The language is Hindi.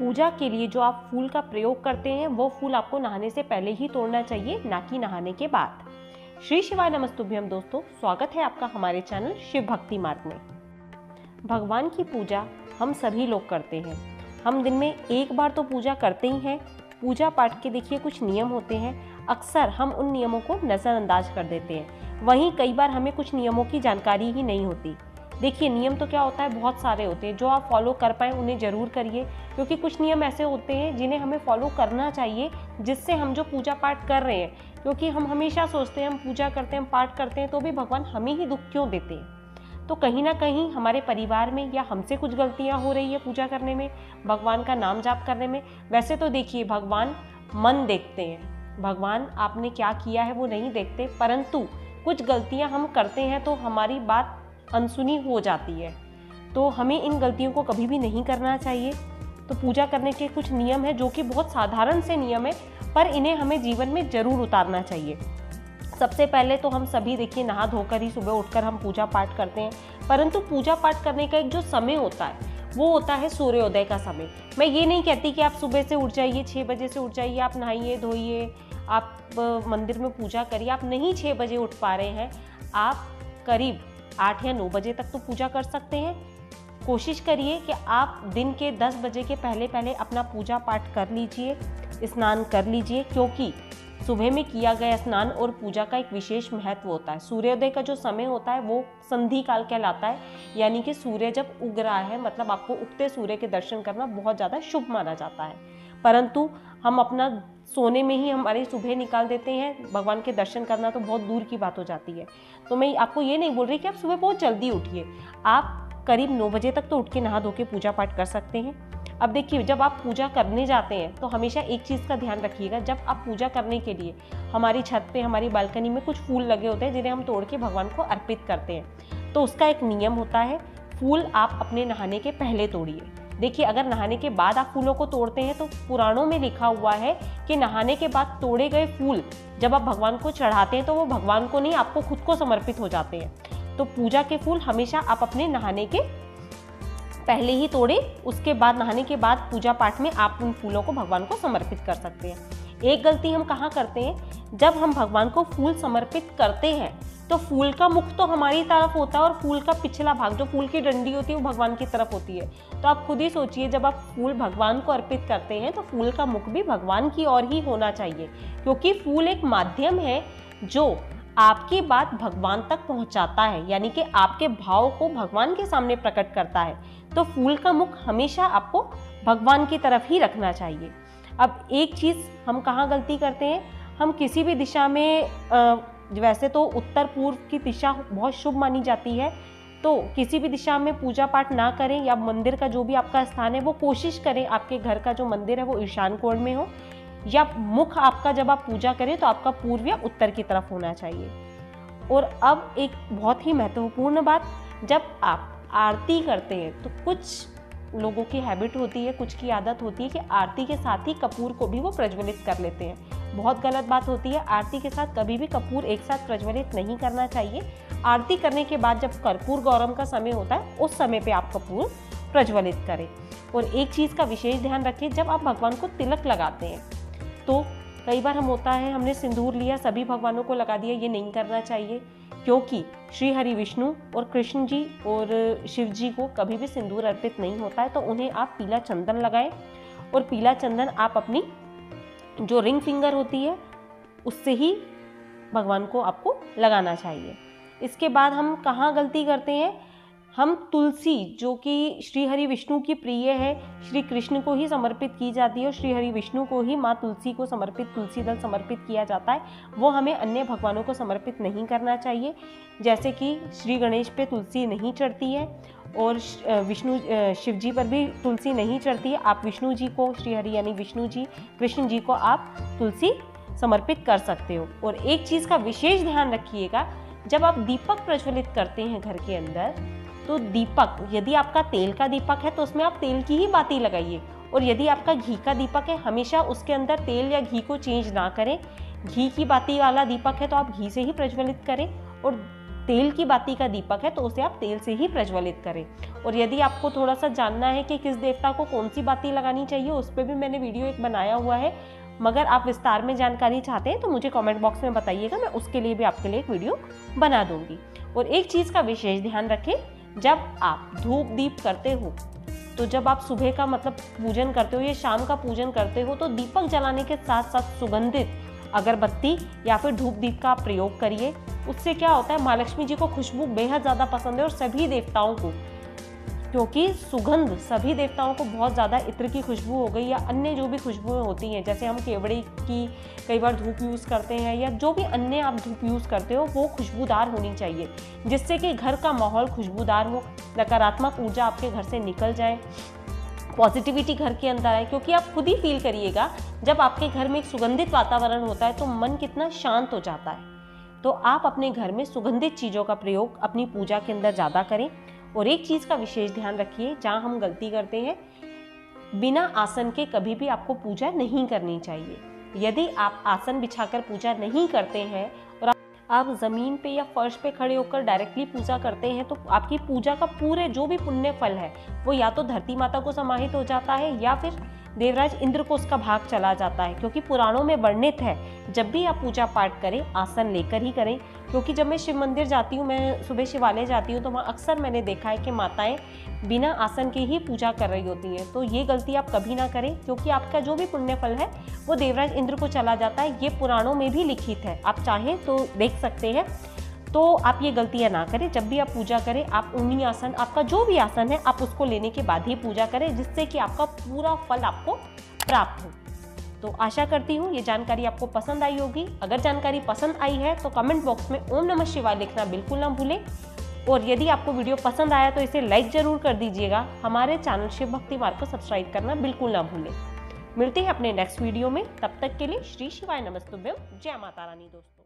पूजा के लिए जो आप फूल का प्रयोग करते हैं, वो फूल आपको नहाने से पहले ही तोड़ना चाहिए, ना कि नहाने के बाद। श्री शिवाय नमस्तुभ्यम दोस्तों, स्वागत है आपका हमारे चैनल शिव भक्ति मार्ग में। भगवान की पूजा हम सभी लोग करते हैं। हम दिन में एक बार तो पूजा करते ही हैं। पूजा पाठ के देखिए कुछ नियम होते हैं। अक्सर हम उन नियमों को नज़रअंदाज कर देते हैं। वहीं कई बार हमें कुछ नियमों की जानकारी ही नहीं होती। देखिए, नियम तो क्या होता है? बहुत सारे होते हैं। जो आप फॉलो कर पाएँ, उन्हें ज़रूर करिए। क्योंकि कुछ नियम ऐसे होते हैं, जिन्हें हमें फॉलो करना चाहिए, जिससे हम जो पूजा पाठ कर रहे हैं, क्योंकि हम हमेशा सोचते हैं, हम पूजा करते हैं, हम पाठ करते हैं तो भी भगवान हमें ही दुख क्यों देते हैं? तो कहीं ना कहीं हमारे परिवार में या हमसे कुछ गलतियाँ हो रही है पूजा करने में, भगवान का नाम जाप करने में, वैसे तो देखिए, भगवान मन देखते हैं। भगवान आपने क्या किया है वो नहीं देखते, परंतु कुछ गलतियाँ हम करते हैं तो हमारी बात अनसुनी हो जाती है। तो हमें इन गलतियों को कभी भी नहीं करना चाहिए। तो पूजा करने के कुछ नियम है जो कि बहुत साधारण से नियम है, पर इन्हें हमें जीवन में ज़रूर उतारना चाहिए। सबसे पहले तो हम सभी देखिए, नहा धोकर ही सुबह उठकर हम पूजा पाठ करते हैं। परंतु पूजा पाठ करने का एक जो समय होता है, वो होता है सूर्योदय का समय। मैं ये नहीं कहती कि आप सुबह से उठ जाइए छः बजे से उठ जाइए, आप नहाइए, धोइए, आप मंदिर में पूजा करिए। आप नहीं छः बजे उठ पा रहे हैं, आप करीब आठ या नौ बजे तक तो पूजा कर सकते हैं। कोशिश करिए कि आप दिन के दस बजे के पहले पहले अपना पूजा पाठ कर लीजिए, स्नान कर लीजिए, क्योंकि सुबह में किया गया स्नान और पूजा का एक विशेष महत्व होता है। सूर्योदय का जो समय होता है, वो संधि काल कहलाता है। यानी कि सूर्य जब उग रहा है मतलब आपको उगते सूर्य के दर्शन करना बहुत ज़्यादा शुभ माना जाता है। परंतु हम अपना सोने में ही हमारी सुबह निकाल देते हैं, भगवान के दर्शन करना तो बहुत दूर की बात हो जाती है। तो मैं आपको ये नहीं बोल रही कि आप सुबह बहुत जल्दी उठिए। आप करीब नौ बजे तक तो उठ के नहा धो के पूजा पाठ कर सकते हैं। अब देखिए, जब आप पूजा करने जाते हैं तो हमेशा एक चीज़ का ध्यान रखिएगा, जब आप पूजा करने के लिए हमारी छत पे, हमारी बालकनी में कुछ फूल लगे होते हैं, जिन्हें हम तोड़ के भगवान को अर्पित करते हैं तो उसका एक नियम होता है, फूल आप अपने नहाने के पहले तोड़िए। देखिए, अगर नहाने के बाद आप फूलों को तोड़ते हैं तो पुराणों में लिखा हुआ है कि नहाने के बाद तोड़े गए फूल जब आप भगवान को चढ़ाते हैं तो वो भगवान को नहीं, आपको खुद को समर्पित हो जाते हैं। तो पूजा के फूल हमेशा आप अपने नहाने के पहले ही तोड़े, उसके बाद, नहाने के बाद पूजा पाठ में आप उन फूलों को भगवान को समर्पित कर सकते हैं। एक गलती हम कहाँ करते हैं? जब हम भगवान को फूल समर्पित करते हैं तो फूल का मुख तो हमारी तरफ़ होता है और फूल का पिछला भाग, जो फूल की डंडी होती है, वो भगवान की तरफ़ होती है। तो आप खुद ही सोचिए, जब आप फूल भगवान को अर्पित करते हैं तो फूल का मुख भी भगवान की ओर ही होना चाहिए। क्योंकि फूल एक माध्यम है, जो आपकी बात भगवान तक पहुंचाता है, यानी कि आपके भाव को भगवान के सामने प्रकट करता है। तो फूल का मुख हमेशा आपको भगवान की तरफ़ ही रखना चाहिए। अब एक चीज़ हम कहाँ गलती करते हैं? हम किसी भी दिशा में वैसे तो उत्तर पूर्व की दिशा बहुत शुभ मानी जाती है तो किसी भी दिशा में पूजा पाठ ना करें या मंदिर का जो भी आपका स्थान है, वो कोशिश करें आपके घर का जो मंदिर है, वो ईशान कोण में हो, या मुख आपका जब आप पूजा करें तो आपका पूर्व या उत्तर की तरफ़ होना चाहिए। और अब एक बहुत ही महत्वपूर्ण बात, जब आप आरती करते हैं तो कुछ लोगों की हैबिट होती है, कुछ की आदत होती है कि आरती के साथ ही कपूर को भी वो प्रज्वलित कर लेते हैं। बहुत गलत बात होती है। आरती के साथ कभी भी कपूर एक साथ प्रज्वलित नहीं करना चाहिए। आरती करने के बाद जब कर्पूर गौरम का समय होता है, उस समय पे आप कपूर प्रज्वलित करें। और एक चीज़ का विशेष ध्यान रखें, जब आप भगवान को तिलक लगाते हैं तो कई बार हम होता है, हमने सिंदूर लिया, सभी भगवानों को लगा दिया, ये नहीं करना चाहिए। क्योंकि श्री हरि विष्णु और कृष्ण जी और शिव जी को कभी भी सिंदूर अर्पित नहीं होता है तो उन्हें आप पीला चंदन लगाएँ। और पीला चंदन आप अपनी जो रिंग फिंगर होती है, उससे ही भगवान को आपको लगाना चाहिए। इसके बाद हम कहाँ गलती करते हैं? हम तुलसी, जो कि श्री हरि विष्णु की प्रिय है, श्री कृष्ण को ही समर्पित की जाती है और श्री हरि विष्णु को ही माँ तुलसी को समर्पित, तुलसी दल समर्पित किया जाता है। वो हमें अन्य भगवानों को समर्पित नहीं करना चाहिए। जैसे कि श्री गणेश पे तुलसी नहीं चढ़ती है और विष्णु शिव जी पर भी तुलसी नहीं चढ़ती है। आप विष्णु जी को श्री हरि यानी विष्णु जी, कृष्ण जी को आप तुलसी समर्पित कर सकते हो। और एक चीज़ का विशेष ध्यान रखिएगा, जब आप दीपक प्रज्वलित करते हैं घर के अंदर तो दीपक, यदि आपका तेल का दीपक है तो उसमें आप तेल की ही बाती लगाइए। और यदि आपका घी का दीपक है, हमेशा उसके अंदर तेल या घी को चेंज ना करें। घी की बाती वाला दीपक है तो आप घी से ही प्रज्वलित करें। और तेल की बाती का दीपक है तो उसे आप तेल से ही प्रज्वलित करें। और यदि आपको थोड़ा सा जानना है कि किस देवता को कौन सी बाती लगानी चाहिए, उस पर भी मैंने वीडियो एक बनाया हुआ है। मगर आप विस्तार में जानकारी चाहते हैं तो मुझे कमेंट बॉक्स में बताइएगा, मैं उसके लिए भी आपके लिए एक वीडियो बना दूँगी। और एक चीज़ का विशेष ध्यान रखें जब आप धूप दीप करते हो तो जब आप सुबह का मतलब पूजन करते हो या शाम का पूजन करते हो तो दीपक जलाने के साथ साथ सुगंधित अगरबत्ती या फिर धूप दीप का प्रयोग करिए। उससे क्या होता है, महालक्ष्मी जी को खुशबू बेहद ज़्यादा पसंद है और सभी देवताओं को। क्योंकि सुगंध सभी देवताओं को बहुत ज़्यादा इत्र की खुशबू हो गई या अन्य जो भी खुशबुएँ होती हैं, जैसे हम केवड़े की कई बार धूप यूज़ करते हैं या जो भी अन्य आप धूप यूज़ करते हो, वो खुशबूदार होनी चाहिए, जिससे कि घर का माहौल खुशबूदार हो, नकारात्मक ऊर्जा आपके घर से निकल जाए, पॉजिटिविटी घर के अंदर आए, क्योंकि आप खुद ही फील करिएगा, जब आपके घर में एक सुगंधित वातावरण होता है तो मन कितना शांत हो जाता है। तो आप अपने घर में सुगंधित चीज़ों का प्रयोग अपनी पूजा के अंदर ज़्यादा करें। और एक चीज़ का विशेष ध्यान रखिए, जहाँ हम गलती करते हैं, बिना आसन के कभी भी आपको पूजा नहीं करनी चाहिए। यदि आप आसन बिछाकर पूजा नहीं करते हैं और आप ज़मीन पे या फर्श पे खड़े होकर डायरेक्टली पूजा करते हैं तो आपकी पूजा का पूरे जो भी पुण्य फल है, वो या तो धरती माता को समाहित हो जाता है या फिर देवराज इंद्र को उसका भाग चला जाता है, क्योंकि पुराणों में वर्णित है, जब भी आप पूजा पाठ करें, आसन लेकर ही करें, क्योंकि जब मैं शिव मंदिर जाती हूँ, मैं सुबह शिवालय जाती हूँ तो वहाँ अक्सर मैंने देखा है कि माताएँ बिना आसन के ही पूजा कर रही होती हैं। तो ये गलती आप कभी ना करें, क्योंकि आपका जो भी पुण्य फल है, वो देवराज इंद्र को चला जाता है, ये पुराणों में भी लिखित है। आप चाहें तो देख सकते हैं। तो आप ये गलतियाँ ना करें। जब भी आप पूजा करें, आप उन्हीं आसन, आपका जो भी आसन है, आप उसको लेने के बाद ही पूजा करें, जिससे कि आपका पूरा फल आपको प्राप्त हो। तो आशा करती हूँ ये जानकारी आपको पसंद आई होगी। अगर जानकारी पसंद आई है तो कमेंट बॉक्स में ओम नमः शिवाय लिखना बिल्कुल ना भूलें। और यदि आपको वीडियो पसंद आया तो इसे लाइक ज़रूर कर दीजिएगा। हमारे चैनल शिव भक्ति मार्ग को सब्सक्राइब करना बिल्कुल ना भूलें। मिलते हैं अपने नेक्स्ट वीडियो में। तब तक के लिए श्री शिवाय नमस्तुभ्यम। जय माता रानी दोस्तों।